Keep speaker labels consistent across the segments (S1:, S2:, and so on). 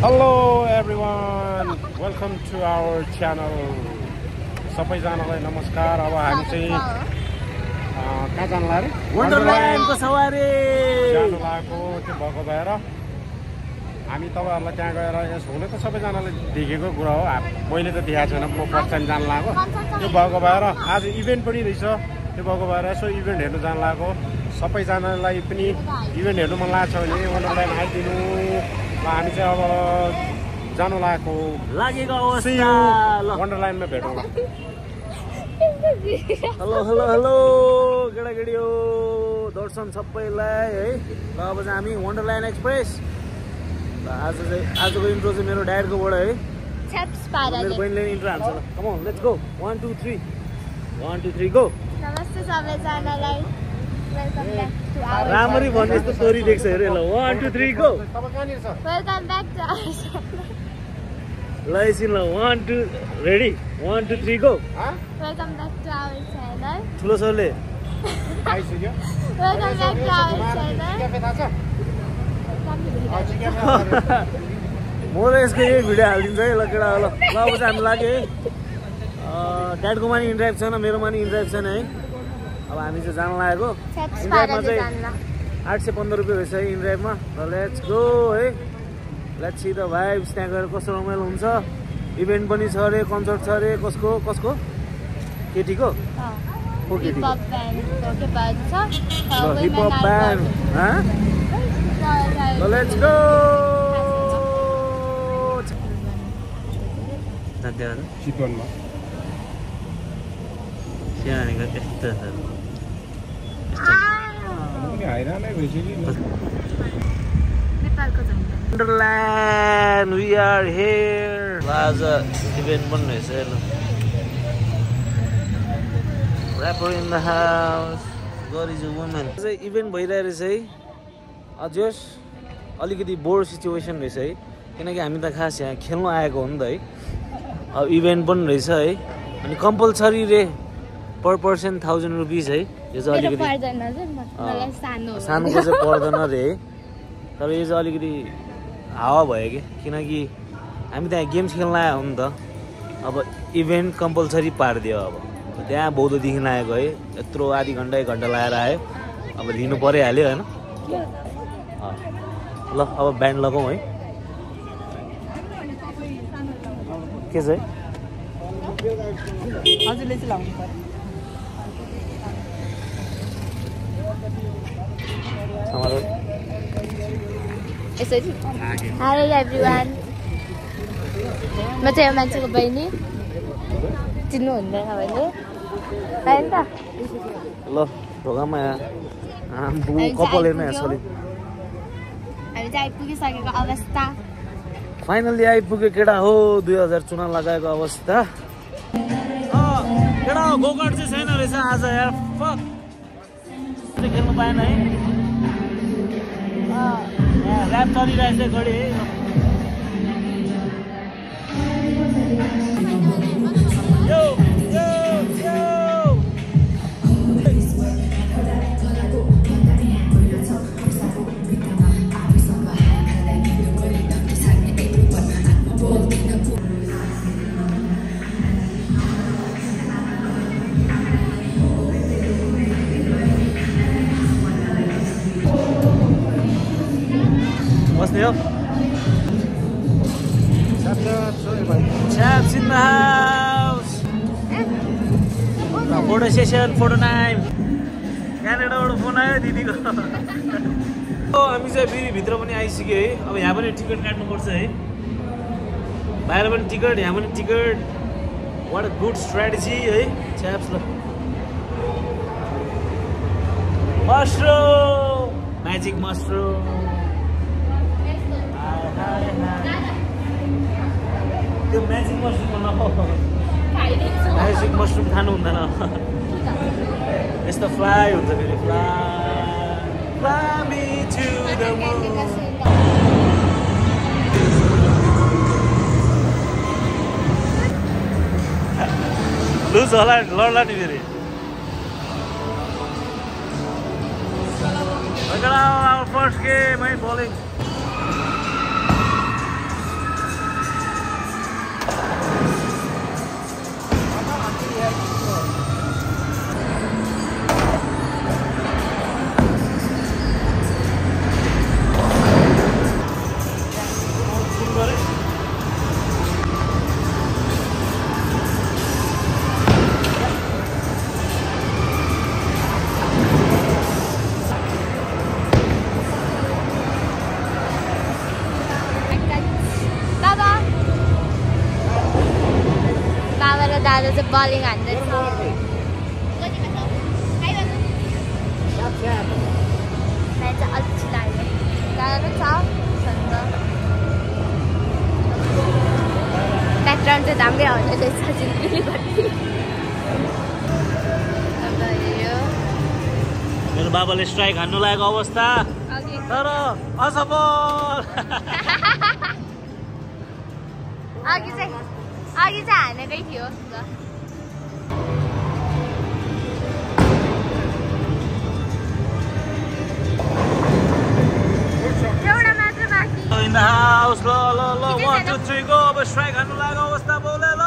S1: Hello everyone welcome to our channel सबैजनालाई नमस्कार। अब हामी चाहिँ अँ, कहाँ जानु लाग्यो?
S2: सवारी।
S1: जानु लागेको त्यो भएको भएर हामी तपाईँहरूलाई त्यहाँ गएर यस हुन त सबैजनाले देखेको कुरा हो। मैले त देखाएको छैन। म फर्स्ट टाइम जानु लागेको। त्यो भएको भएर आज इभेन्ट पनि रहेछ। त्यो भएको भएर यसो इभेन्ट हेर्नु जानु लागेको। सबैजनालाई पनि इभेन्ट हेर्नु मन लागेको छ भने वन्डरल्यान्ड आइदिनु। र हामी चाहिँ अब जानु लागेको
S2: लागेको अवस्था। ल।
S1: वन्डरल्यान्डमा भेटौँ
S2: हेलो हेलो हेलो। केटाकेटी हो। दर्शन सबैलाई है। ल अब चाहिँ हामी वन्डरल्यान्ड एक्सप्रेस ल आज चाहिँ आजको इन्ट्रो चाहिँ मेरो ड्याडकोबाट है। मेरो बहिनीले इन्ट्रो हान्छ ल। Come let's go one two three one two three go
S3: नमस्ते सबैजनालाई। वेलकम ब्याक टु आवर
S2: राम्ररी भन्ने यस्तो स्टोरी देख्छ अरे ल वान टू थ्री गो
S1: तपाईँ कहाँनिर छ?
S3: वेलकम ब्याक टु आवर
S2: ल एकछिन ल one two ready one two three go
S3: welcome back to our channel
S2: ठुलो सरले। म त यसको यही भिडियो हालिदिन्छ है ल केटा ल। ल अब चाहिँ हामी लाग्यो है ड्याडकोमा नि इन्ड्राइभ छैन मेरोमा नि इन्ड्राइभ छैन है। अब हामी चाहिँ जान लागेको। इन्ड्राइभमा चाहिँ आठ सय पन्ध्र रुपियाँ है इन्ड्राइभमा र लेट्स गो है। लेट्स सी द भाइब्स त्यहाँ गएर कस्तो रमाइलो हुन्छ। इभेन्ट पनि छ अरे कन्सर्ट छ अरे कसको कसको? केटीको? को केटीको? Hip hop band let's go
S1: चितवनमा
S2: त्यस्तो छ आज इभेन्ट पनि रहेछ हेर्नु ऱ्यापर इन द हाउस गर इज अ वुमेन चाहिँ इभेन्ट भइरहेको रहेछ है। अझ अलिकति बोर्ड सिचुएसन रहेछ है। किनकि हामी त खास यहाँ खेल्नु आएको हो नि त है। अब इभेन्ट पनि रहेछ है। अनि कम्पलसरी रे। पर पर्सन थाउजन्ड रुपिस है। यो चाहिँ
S3: मेरो
S2: अलिकति
S3: पर्दैन हजुर मलाई सानो हो।
S2: सानोको चाहिँ पर्दैन रे। तर यो चाहिँ अलिकति हावा भयो कि। किनकि हामी त्यहाँ गेम्स खेल्न आयो हो नि त। अब इभेन्ट कम्पलसरी पारिदियो अब। त्यहाँ बौद्धदेखि आएको है। यत्रो आधी घन्टा एक घन्टा लगाएर आयो। अब लिनु परिहाल्यो होइन। ल अब ब्यान्ड लगाउँ है। के छ है
S4: हजुरले चाहिँ
S2: हाम्रो
S3: यसरी। एभ्रिवान म चाहिँ यो मान्छेको बहिनी। चिन्नु हुँदैन भने होइन त।
S2: ल ढोकामा आम्बु
S3: हामी चाहिँ आइपुगिसकेको अवस्था।
S2: आइपुग्यो केटा हो? दुई हजार चुना लगाएको अवस्था। केटा हो? गोकट चाहिँ छैन रहेछ आज यार। फक खेल्नु पाएन है। ऱ्याप चलिरहेछ घडी है house. Photo session photo time क्यानाडाबाट phone आयो दिदीको हामी चाहिँ फेरि भित्र पनि आइसक्यो है। अब यहाँ पनि टिकट काट्नुपर्छ है। बाहिर पनि टिकट यहाँ पनि ticket. What a good strategy है। च्याप्स ल। मसरुम म्याजिक त्यो म्याजिक मसरुम म्याजिक मसरुम खानु हुँदैन। यस्तो फ्लाइ हुन्छ फेरि। लुज होला लड्ला नि फेरि। Our first game, eh, bowling
S3: हान्दैछ चाहिँ अल्छी लाग्यो छ ब्याकग्राउन्ड आउने रहेछ
S2: मेरो बाबाले स्ट्राइक हान्नु लागेको अवस्था तर असफल
S3: अघि चाहिँ अघि चाहिँ हानेकै थियो
S2: इन द हाउस ल ल ल वान
S3: छैन।
S2: टू थ्री गो अब स्ट्राइक हान्नु लागेको अवस्था बोले ल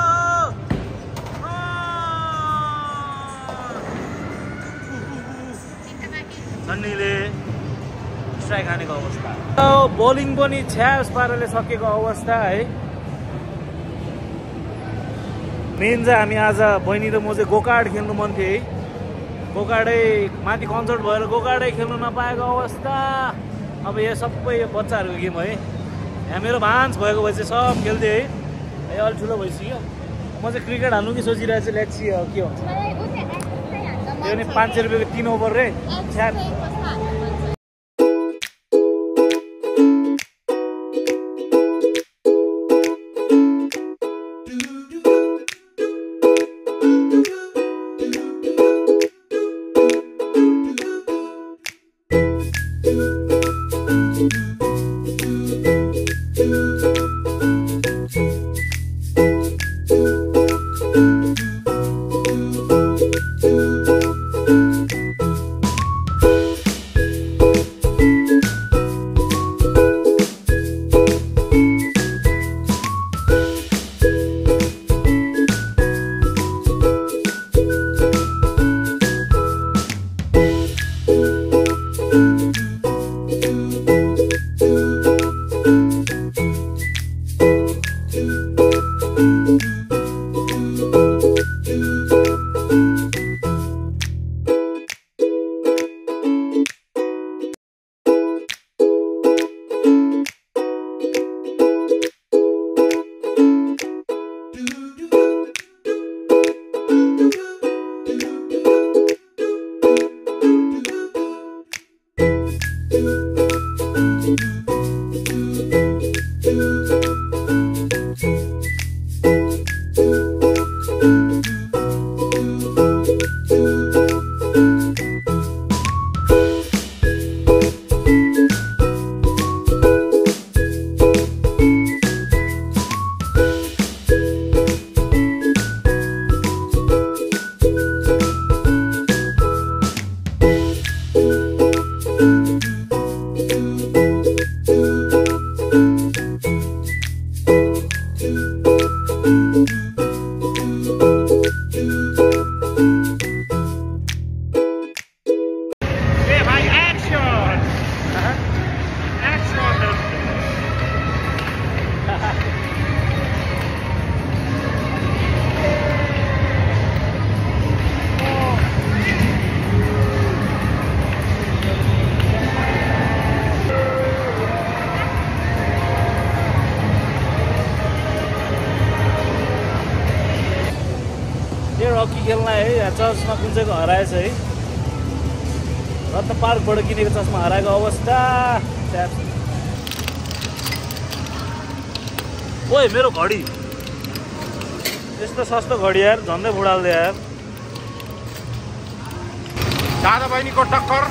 S2: सन्नीले स्ट्राइक हानेको अवस्था बलिङ पनि छ्यास पाराले सकेको अवस्था है मेन चाहिँ हामी आज बहिनी र म चाहिँ गोकार्ड खेल्नु मन थियो है गोकार्डै माथि कन्सर्ट भएर गोकार्डै खेल्नु नपाएको अवस्था अब यो सबै यो बच्चाहरूको गेम है यहाँ मेरो भान्स भएको भए चाहिँ सब खेल्थेँ है। ए अलिक ठुलो भइसक्यो। म चाहिँ क्रिकेट हाल्नु कि सोचिरहेको छु लेट्सी के
S3: मन
S2: त्यो नि। पाँच सय रुपियाँको तिन ओभर रे।
S3: एक्स
S2: हकी खेल्न है चर्चमा कुन चाहिँको हराएछ है। रत्न पार्कबाट किनेको चस्मा हराएको अवस्था। ओए मेरो घडी। यस्तो सस्तो घडी यार झन्डै बुढाल्दै यार।
S1: दादा बहिनीको टक्कर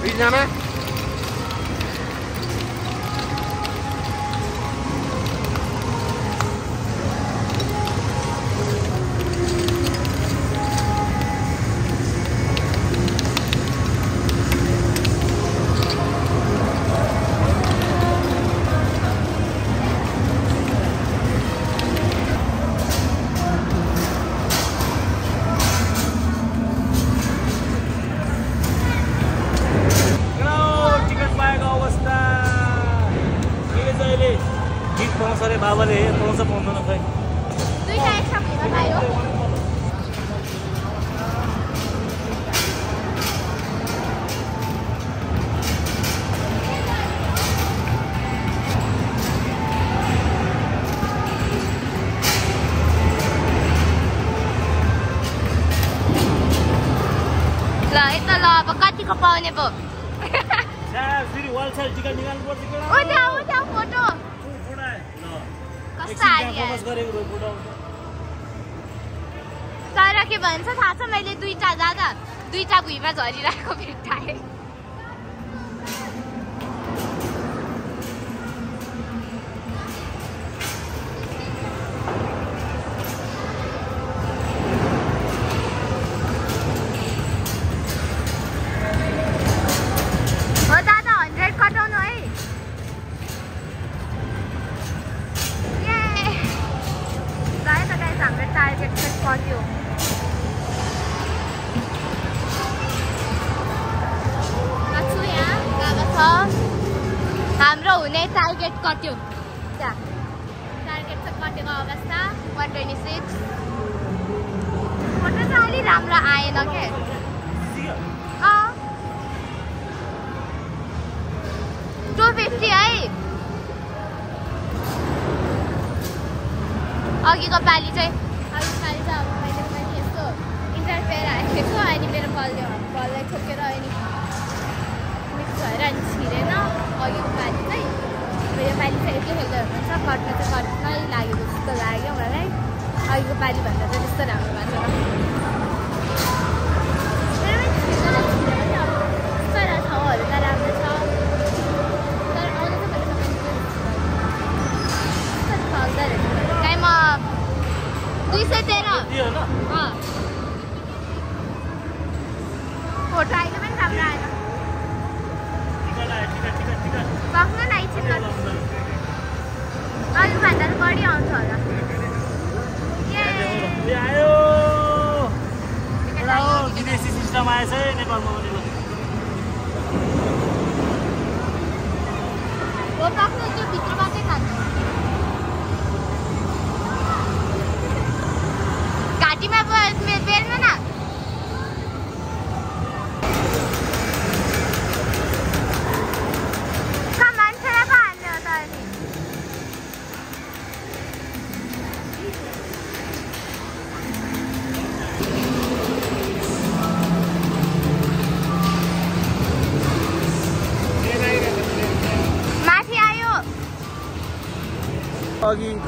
S1: दुईजना
S2: गीत पाउँछ अरे बाबाले पाउँछ पाउँदैन खै
S3: สวัสดี अघिको पालि चाहिँ अघिको पालि चाहिँ अब मैले पनि यस्तो इन्टरफेयर हालेको अनि मेरो बलले बललाई ठोकेर अनि मिक्स भएर अनि छिरेन अघिको पालि चाहिँ यो पालि चाहिँ यति खेल्दै हुनुहुन्छ चाहिँ कट्नै लागेको जस्तो लाग्यो मलाई अघिको पालिभन्दा चाहिँ त्यस्तो राम्रो भएको छ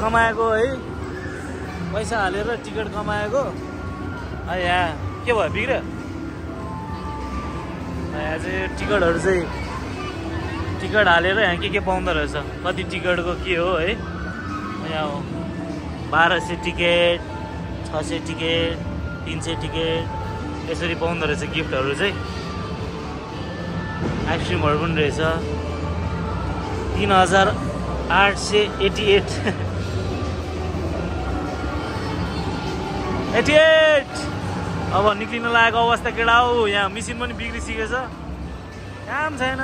S2: कमाएको है। पैसा हालेर टिकट कमाएको। यहाँ। के भयो बिग्रियो? यहाँ चाहिँ टिकटहरू चाहिँ टिकट हालेर यहाँ के के पाउँदो रहेछ। कति टिकटको के हो है? यहाँ हो। बाह्र सय टिकट छ सय टिकट तिन सय टिकट यसरी पाउँदो रहेछ गिफ्टहरू चाहिँ। आइसक्रिमहरू पनि रहेछ। तिन हजार आठ सय एटी एट। एटी एट अब निक्लिन लागेको अवस्था केटा हो? यहाँ मिसिन पनि बिग्रिसकेछ काम छैन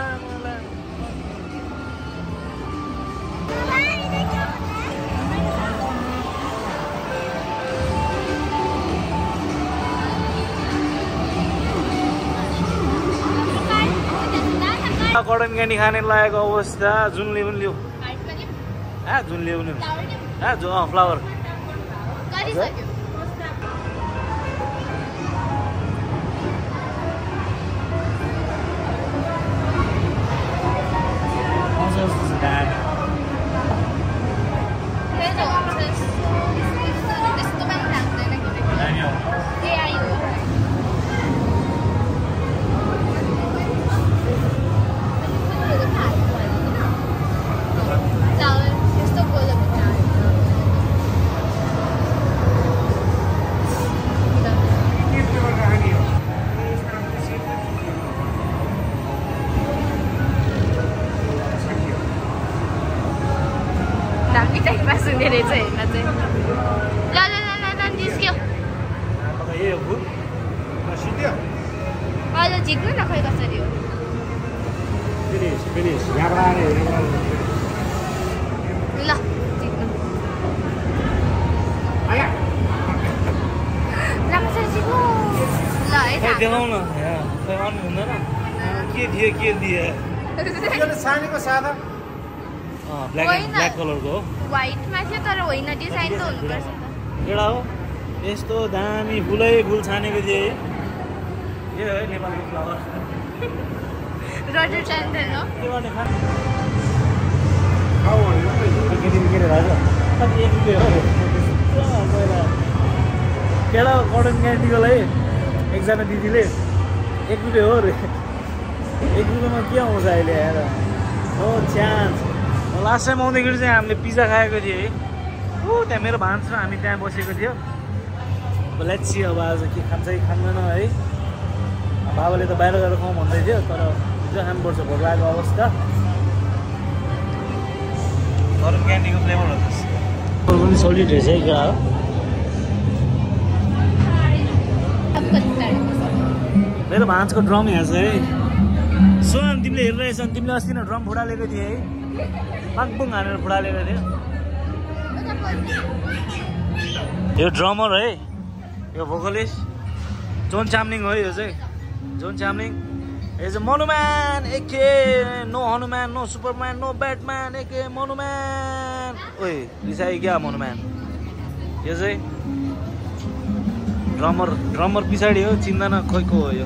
S2: कटन क्यान्डी खाने लागेको अवस्था जुनले पनि लिऊ आ जुनले पनि आ जु अँ फ्लावर ब्ल्याक कलरको हो
S3: वाइटमा थियो तर होइन डिजाइन त हुनुपर्छ
S2: एउटा हो यस्तो दामी फुलै फुल छानेको थिएँ यो है नेपालको फ्लावर केटी अरे कटन क्यान्डीको लागि एकजना दिदीले एक रुपियाँ हो रे एक रुपियाँमा के आउँछ अहिले आएर हो चान्स लास्ट टाइम आउँदाखेरि चाहिँ हामीले पिज्जा खाएको थियौँ है। ऊ त्यहाँ मेरो भान्स र हामी त्यहाँ बसेको थियो। अब लेट्सी अब आज के खान्छ कि खाँदैन है। बाबाले त बाहिर गएर खाउँ भन्दै थियो तर पिज्जा खानुपर्छ भोक लागेको अवस्था। गरम क्यान्डीको फ्लेभर हो पनि सलिड रहेछ है हो
S3: छ?
S2: मेरो भान्सको ड्रम यहाँ है। सोन तिमीले हेरिरहेछ तिमीले अस्ति नै ड्रम फुडालेको थिए है। पाङपुङ हानेर फुडालेको थियो यो ड्रमर है यो भोकलिस्ट जोन चामलिङ हो यो चाहिँ। जोन चामलिङ। इज अ मनुम्यान A K no Hanuman no superman no batman A K मनुम्यान ओए रिसायो क्या मनुम्यान यो चाहिँ ड्रमर ड्रमर पछाडि हो चिन्दैन खोइ को हो यो।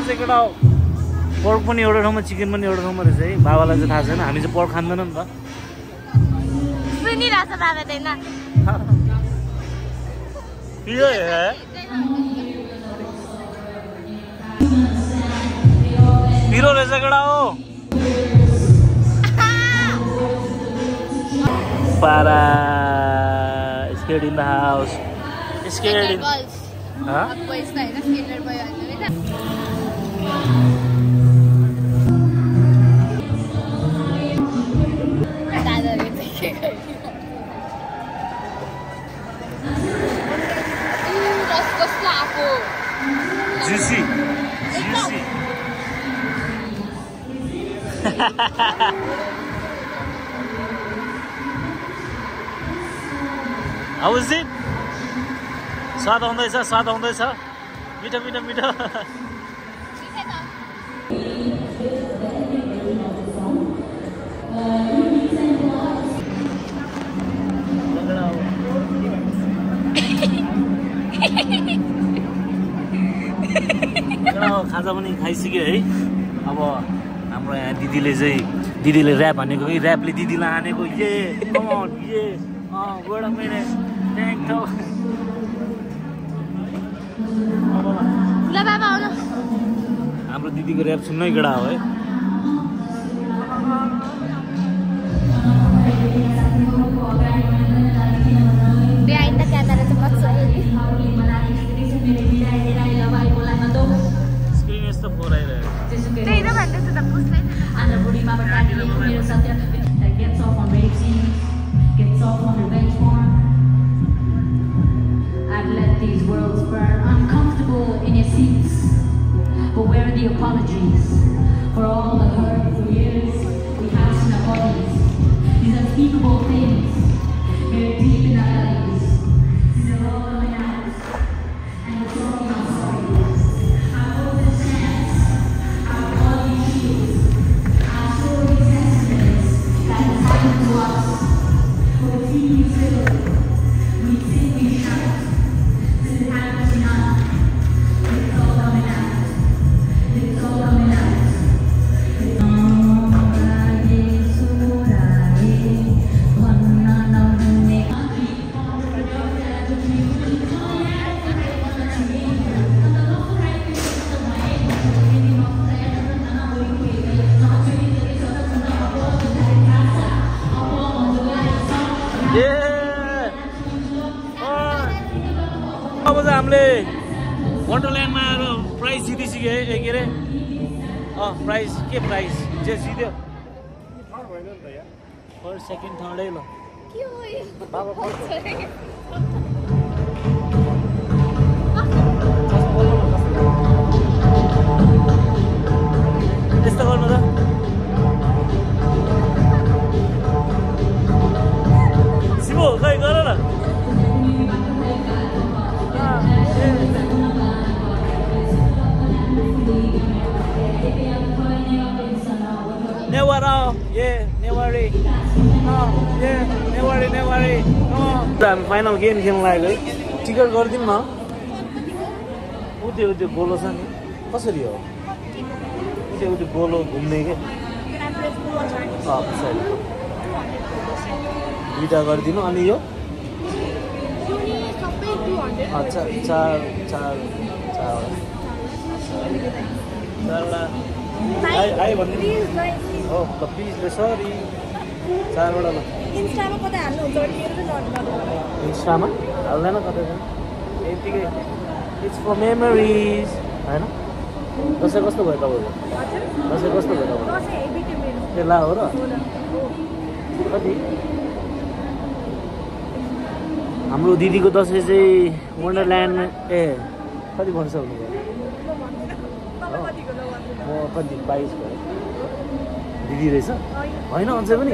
S2: चाहिँ केटा पर्क पनि एउटा ठाउँमा चिकन पनि एउटा ठाउँमा रहेछ है। बाबालाई चाहिँ थाहा छैन। हामी चाहिँ पर्क खाँदैन नि त।
S3: सुनिरहेछ बाबा त
S2: यो हे रहेछ केटा हो। पारा स्केड इन the house.
S3: Squad in
S2: juicy juicy how is it स्वाद आउँदैछ स्वाद आउँदैछ मिठो मिठो मिठो खाजा पनि खाइसक्यो है। अब हाम्रो यहाँ दिदीले चाहिँ दिदीले ऱ्याप हानेको कि ऱ्यापले दिदीलाई हानेको ये ये
S3: आउनु।
S2: हाम्रो दिदीको ऱ्याप सुन्नै गेडा हो है।
S3: बिहाइन्ड द क्यामेरा चाहिँ
S2: स्क्रिन यस्तो फोर आइरहेको
S3: त्यही त भन्दैछु त पुस्दै
S5: Anak budi mama tadi Mira Satya That gets off on rape scene Gets off on revenge porn I've let these worlds burn Uncomfortable in your seats But where are the apologies For all the hurt for years We house in our bodies These unspeakable things Buried deep in our bellies
S1: बाबा first
S2: final game खेल्न लाग्यो है ticket गरिदिउँ न। ऊ त्यो त्यो गोलो छ नि कसरी हो? त्यो त्यो गोलो घुम्ने के? अँ, पछाडि दुइटा गरिदिनु अनि यो? अँ, चा- चार चार। चारवटा। आयो भनिदिनु हो ल प्लिज ल सरी चारवटा ल।
S4: इन्स्टामा कतै हाल्नुहुन्छ
S2: हाल्दैन कतै यतिकै इट्स फर मेमोरिज होइन दसैँ कस्तो भयो तपाईँको दसैँ कस्तो भयो तपाईँको ए ला हो र कति हाम्रो दिदीको दसैँ चाहिँ वन्डरल्यान्ड ए कति वर्ष हुनुभयो म कति बाइस भयो दिदी रहेछ होइन अझै पनि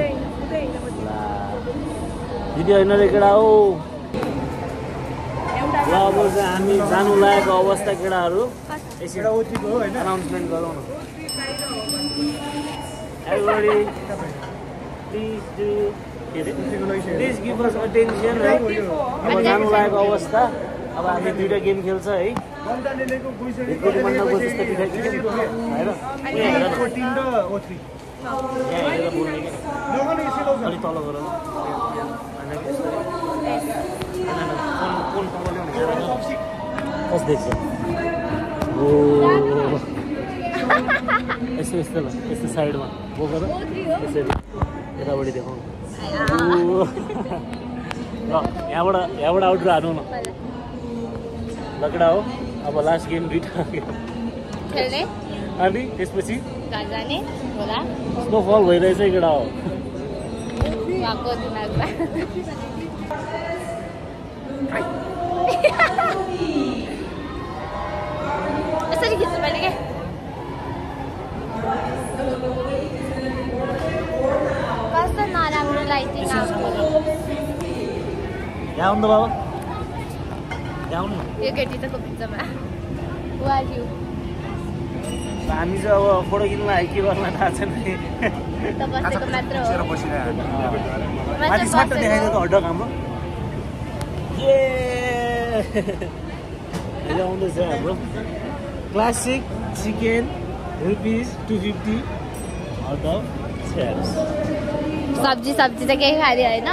S4: हुँदै होइन
S2: रे केटा हो ल अब चाहिँ हामी जानु लागेको अवस्था केटाहरू अनाउन्समेन्ट गरौँ न। है अब जानु लागेको अवस्था। अब हामी दुइटा गेम खेल्छ है? जस्तो बोल्ने अलिक तल गर। न। होइन कि यसरी। होइन, होइन, फोन फोन तल ल्याउनु हेर न। कस्तो देख्छ ओ यस्तो यस्तो ल यस्तो साइडमा बोकेर यसरी यतापट्टि देखाउनु। ल यहाँबाट यहाँबाट आउट हानु न लकडा हो अब लास्ट गेम दुइटा अनि त्यसपछि स्नोफल भइरहेछ हो
S3: उहाँको दिमागमा यसरी खिच्नु पर्ने क्या कस्तो नराम्रो लाइटिङ
S2: न।
S3: यो केटी त बिचमा वार यु
S2: हामी चाहिँ अब फोटो आयो के गर्न थाहा छैन। नि
S3: त बसेको मात्र हो।
S1: बसिरहेको
S3: म
S2: माथि
S3: चाहिँ
S2: सट्ट देखाइदियो त हड्डक हाम्रो आउँदैछ हाम्रो। Classic chicken rupees two fifty हड्डक
S3: सब्जी सब्जी त केही खाँदैन होइन?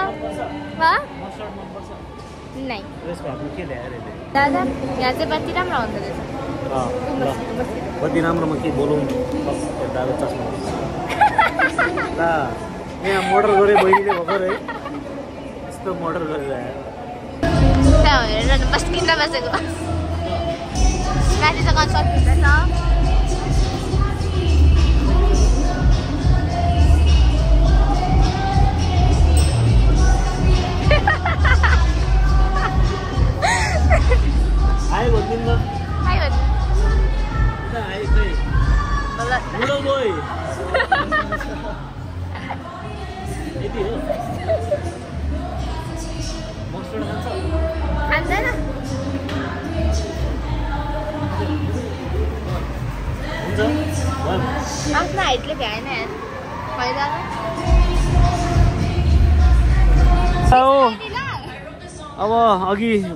S3: दादा यहाँ चाहिँ कति राम्रो हुँदो रहेछ।
S2: कति राम्रोमा के बोलाउँ दादा चस्मा यहाँ मोटर गऱ्यो बहिनीले भर्खर है यस्तो मोटर गरेर आयो
S3: बसेको माथि त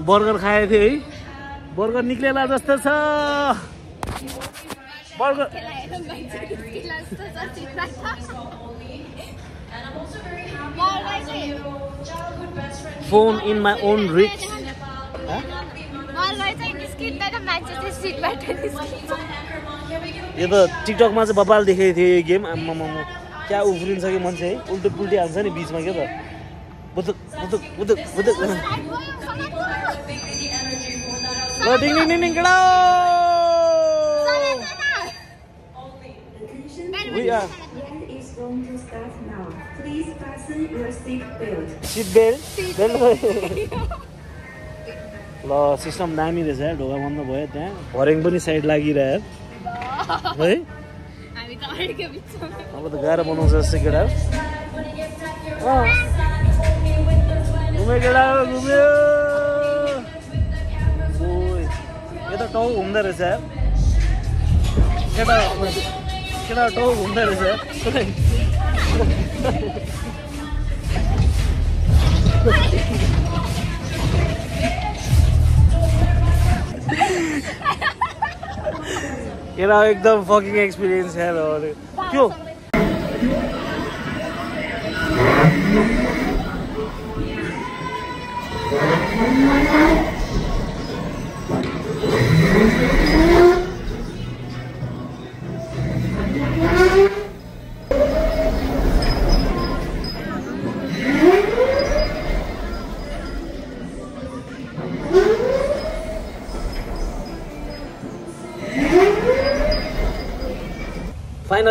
S2: बर्गर खाएको थियो है। बर्गर निक्लेला जस्तो छ। Burger phone in my own rich यो त टिकटकमा चाहिँ बबाल देखेको थियो यो गेम। आम्मामा क्या उफ्रिन्छ कि मान्छे है? उल्टो पुल्टी हाल्छ नि बिचमा क्या त। बुतुक
S6: to start now. Please fasten your seat belt.
S2: ल सिस्टम दामी रहेछ ढोका बन्द भयो त्यहाँ भर्याङ पनि साइड लागिरह्यो है अब त गाह्रो बनाउँछ जस्तो केटा अँ। घुम्यो केटा घुम्यो यता टाउ घुम्दो रहेछ यार केटा केटा टाउ घुम्दो रहेछ केटा एकदम फकिङ एक्सपिरियन्स यार अरे त्यो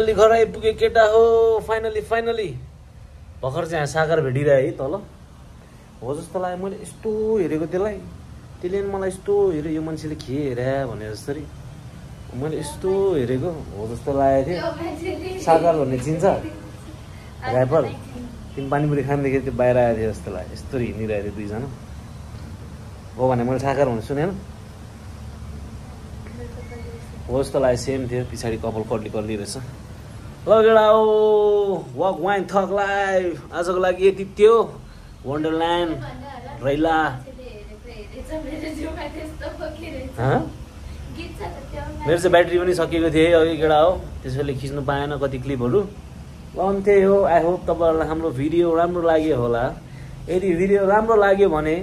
S2: फाइनल्ली घर आइपुगे केटा हो फाइनल्ली फाइनल्ली भर्खर चाहिँ सागर भेटिरहे है तल। हो जस्तो लाग्यो मैले यस्तो हेरेको त्यसलाई। त्यसले नि मलाई यस्तो हेऱ्यो यो मान्छेले के हेरे भने जसरी। मैले यस्तो हेरेको हो जस्तो लागेको थियो। सागर भन्ने चिन्छ। ऱ्यापर। तिमी पानीपुरी खाँदाखेरि त्यो बाहिर आएको थियो जस्तो लाग्यो। यस्तो हिँडिरहेको थियो दुईजना। हो भने मैले सागर भन्ने सुनेन हो जस्तो लाग्यो सेम थियो। पछाडि कपाल कड्ली कड्ली रहेछ। ल केटा ओ वक वाइन थक लाइफ आजको लागि यति त्यो वन्डरल्यान्ड रैला। हँ? मेरो चाहिँ ब्याट्री पनि सकिएको थियो है अघि हो। त्यसैले खिच्नु पाएन कति क्लिपहरू। ल त्यही हो आई होप तपाईँहरूलाई हाम्रो भिडियो राम्रो लाग्यो होला। यदि भिडियो राम्रो लाग्यो भने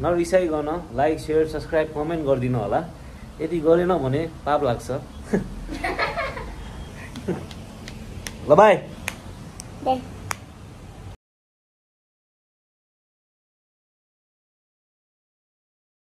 S2: नरिसाइकन लाइक सेयर सब्सक्राइब कमेन्ट गरिदिनु होला। यदि गरेन भने पाप लाग्छ।
S3: Bye.